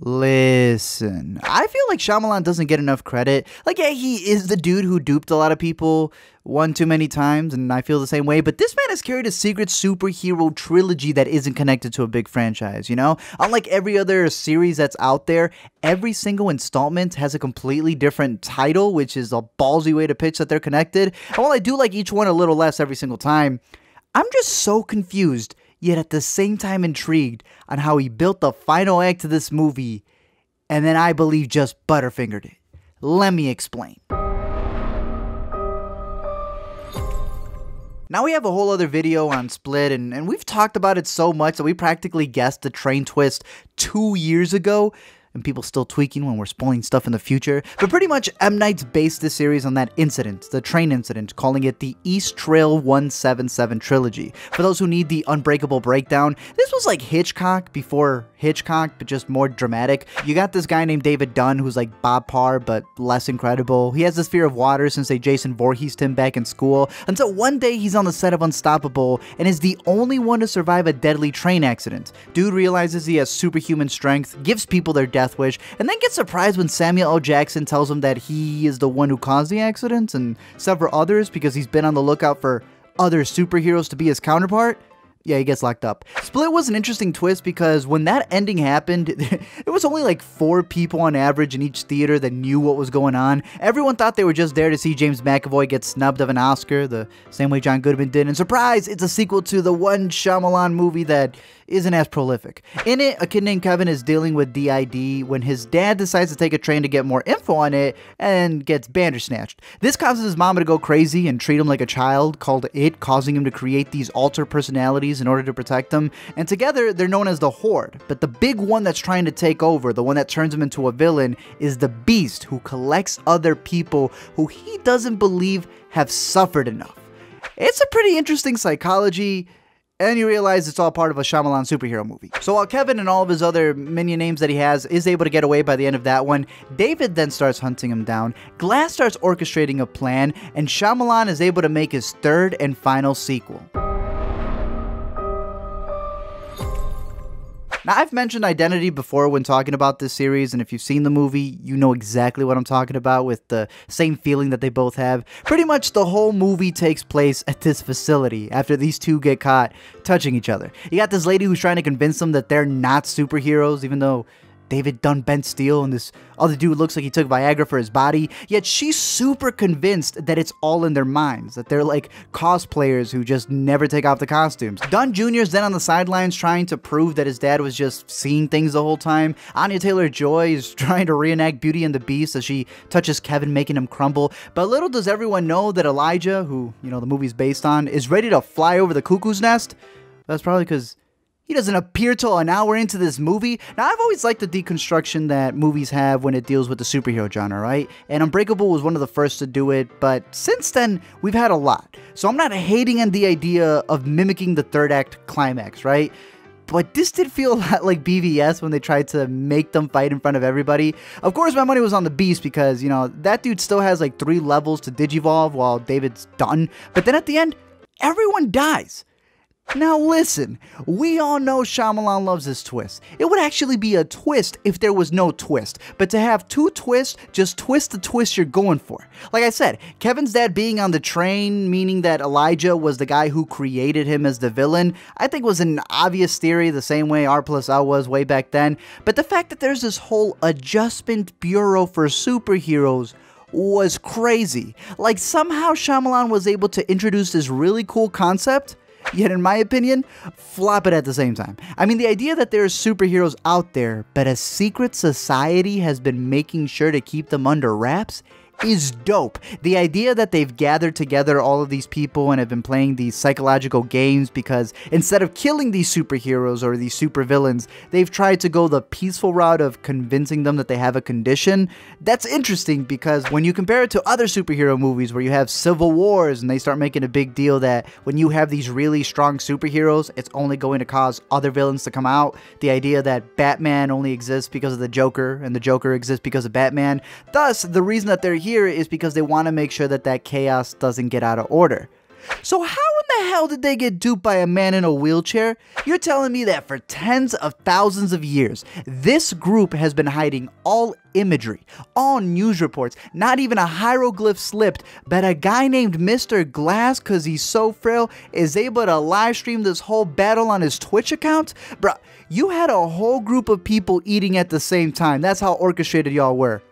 Listen, I feel like Shyamalan doesn't get enough credit. Like, yeah, he is the dude who duped a lot of people one too many times, and I feel the same way. But this man has carried a secret superhero trilogy that isn't connected to a big franchise, you know? Unlike every other series that's out there, every single installment has a completely different title, which is a ballsy way to pitch that they're connected. And while I do like each one a little less every single time, I'm just so confused yet at the same time intrigued on how he built the final act to this movie, and then I believe just butterfingered it. Let me explain. Now we have a whole other video on Split, and, and we've talked about it so much that we practically guessed the train twist two years ago and people still tweaking when we're spoiling stuff in the future. But pretty much, M. Night's based this series on that incident, the train incident, calling it the Eastrail 177 trilogy. For those who need the unbreakable breakdown, this was like Hitchcock before Hitchcock, but just more dramatic. You got this guy named David Dunn who's like Bob Parr, but less incredible. He has this fear of water since they Jason Voorhees him back in school, until one day he's on the set of Unstoppable and is the only one to survive a deadly train accident. Dude realizes he has superhuman strength, gives people their death death wish, and then gets surprised when Samuel L. Jackson tells him that he is the one who caused the accident and several others because he's been on the lookout for other superheroes to be his counterpart yeah, he gets locked up. Split was an interesting twist because when that ending happened, it was only like four people on average in each theater that knew what was going on. Everyone thought they were just there to see James McAvoy get snubbed of an Oscar, the same way John Goodman did. And surprise, it's a sequel to the one Shyamalan movie that isn't as prolific. In it, a kid named Kevin is dealing with DID when his dad decides to take a train to get more info on it and gets bandersnatched. This causes his mom to go crazy and treat him like a child, called it, causing him to create these alter personalities in order to protect them, and together they're known as the Horde. But the big one that's trying to take over, the one that turns him into a villain, is the Beast, who collects other people who he doesn't believe have suffered enough. It's a pretty interesting psychology and you realize it's all part of a Shyamalan superhero movie. So while Kevin and all of his other minion names that he has is able to get away by the end of that one, David then starts hunting him down, Glass starts orchestrating a plan, and Shyamalan is able to make his third and final sequel. Now, I've mentioned identity before when talking about this series, and if you've seen the movie, you know exactly what I'm talking about with the same feeling that they both have. Pretty much the whole movie takes place at this facility after these two get caught touching each other. You got this lady who's trying to convince them that they're not superheroes, even though David Dunn bent steel and this other dude looks like he took Viagra for his body. Yet she's super convinced that it's all in their minds, that they're like cosplayers who just never take off the costumes. Dunn Jr. is then on the sidelines trying to prove that his dad was just seeing things the whole time. Anya Taylor-Joy is trying to reenact Beauty and the Beast as she touches Kevin, making him crumble. But little does everyone know that Elijah, who, you know, the movie's based on, is ready to fly over the cuckoo's nest. That's probably because he doesn't appear till an hour into this movie. Now, I've always liked the deconstruction that movies have when it deals with the superhero genre, right? And Unbreakable was one of the first to do it, but since then, we've had a lot. So I'm not hating on the idea of mimicking the third act climax, right? But this did feel a lot like BVS when they tried to make them fight in front of everybody. Of course, my money was on the Beast because, you know, that dude still has like three levels to Digivolve while David's done. But then at the end, everyone dies. Now listen, we all know Shyamalan loves his twist. It would actually be a twist if there was no twist, but to have two twists, just twist the twist you're going for. Like I said, Kevin's dad being on the train, meaning that Elijah was the guy who created him as the villain, I think was an obvious theory the same way R plus L was way back then, but the fact that there's this whole adjustment bureau for superheroes was crazy. Like somehow Shyamalan was able to introduce this really cool concept yet in my opinion, flop it at the same time. I mean, the idea that there are superheroes out there, but a secret society has been making sure to keep them under wraps is dope. The idea that they've gathered together all of these people and have been playing these psychological games because instead of killing these superheroes or these supervillains, they've tried to go the peaceful route of convincing them that they have a condition. That's interesting because when you compare it to other superhero movies where you have civil wars and they start making a big deal that when you have these really strong superheroes, it's only going to cause other villains to come out. The idea that Batman only exists because of the Joker and the Joker exists because of Batman. Thus, the reason that they're here is because they want to make sure that that chaos doesn't get out of order. So how in the hell did they get duped by a man in a wheelchair? You're telling me that for tens of thousands of years, this group has been hiding all imagery, all news reports, not even a hieroglyph slipped, but a guy named Mr. Glass, cause he's so frail, is able to live stream this whole battle on his Twitch account? Bruh, you had a whole group of people eating at the same time. That's how orchestrated y'all were.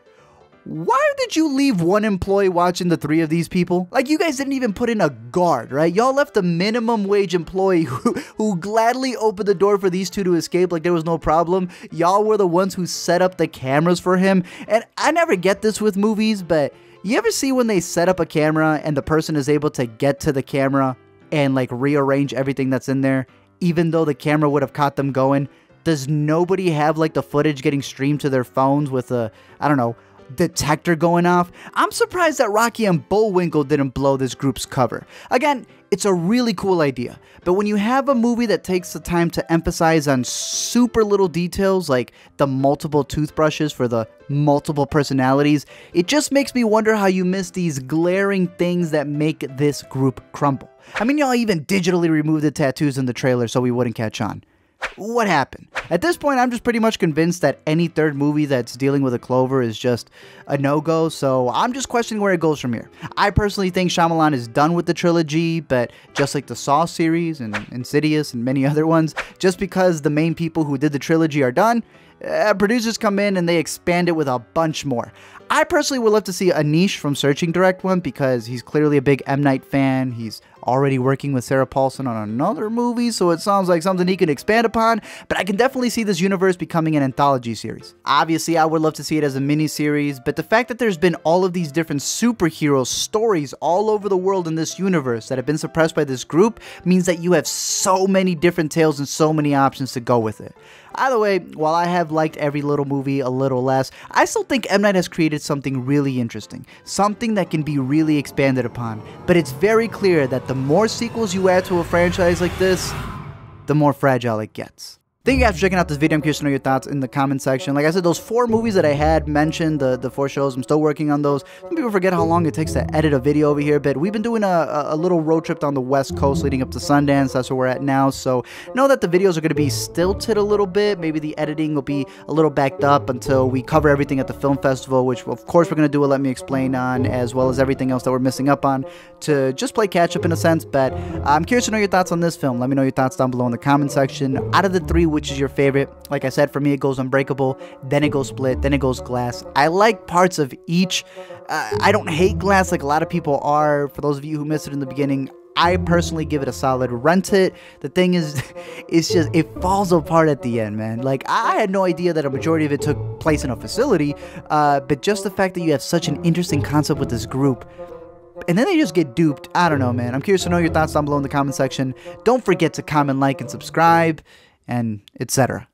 Why did you leave one employee watching the three of these people? Like, you guys didn't even put in a guard, right? Y'all left the minimum wage employee who, who gladly opened the door for these two to escape like there was no problem. Y'all were the ones who set up the cameras for him. And I never get this with movies, but you ever see when they set up a camera and the person is able to get to the camera and like rearrange everything that's in there, even though the camera would have caught them going? Does nobody have like the footage getting streamed to their phones with a, I don't know, detector going off. I'm surprised that Rocky and Bullwinkle didn't blow this group's cover. Again, it's a really cool idea, but when you have a movie that takes the time to emphasize on super little details like the multiple toothbrushes for the multiple personalities, it just makes me wonder how you miss these glaring things that make this group crumble. I mean, y'all even digitally removed the tattoos in the trailer so we wouldn't catch on. What happened? At this point, I'm just pretty much convinced that any third movie that's dealing with a Clover is just a no-go, so I'm just questioning where it goes from here. I personally think Shyamalan is done with the trilogy, but just like the Saw series and Insidious and many other ones, just because the main people who did the trilogy are done, uh, producers come in and they expand it with a bunch more. I personally would love to see Aneesh from Searching direct one because he's clearly a big M. Night fan. He's already working with Sarah Paulson on another movie, so it sounds like something he can expand upon, but I can definitely see this universe becoming an anthology series. Obviously, I would love to see it as a mini-series, but the fact that there's been all of these different superhero stories all over the world in this universe that have been suppressed by this group means that you have so many different tales and so many options to go with it. Either way, while I have liked every little movie a little less, I still think M. Night has created something really interesting, something that can be really expanded upon. But it's very clear that the more sequels you add to a franchise like this, the more fragile it gets. Thank you guys for checking out this video. I'm curious to know your thoughts in the comment section. Like I said, those four movies that I had mentioned, the, the four shows, I'm still working on those. Some people forget how long it takes to edit a video over here, but we've been doing a, a little road trip down the west coast leading up to Sundance. That's where we're at now. So know that the videos are going to be stilted a little bit. Maybe the editing will be a little backed up until we cover everything at the film festival, which of course we're going to do a Let Me Explain on, as well as everything else that we're missing up on to just play catch up in a sense. But I'm curious to know your thoughts on this film. Let me know your thoughts down below in the comment section. Out of the three, which is your favorite? Like I said, for me, it goes Unbreakable, then it goes Split, then it goes Glass. I like parts of each. Uh, I don't hate Glass like a lot of people are. For those of you who missed it in the beginning, I personally give it a solid rent it. The thing is, it's just, it falls apart at the end, man. Like, I had no idea that a majority of it took place in a facility, uh, but just the fact that you have such an interesting concept with this group, and then they just get duped. I don't know, man. I'm curious to know your thoughts down below in the comment section. Don't forget to comment, like, and subscribe and etc.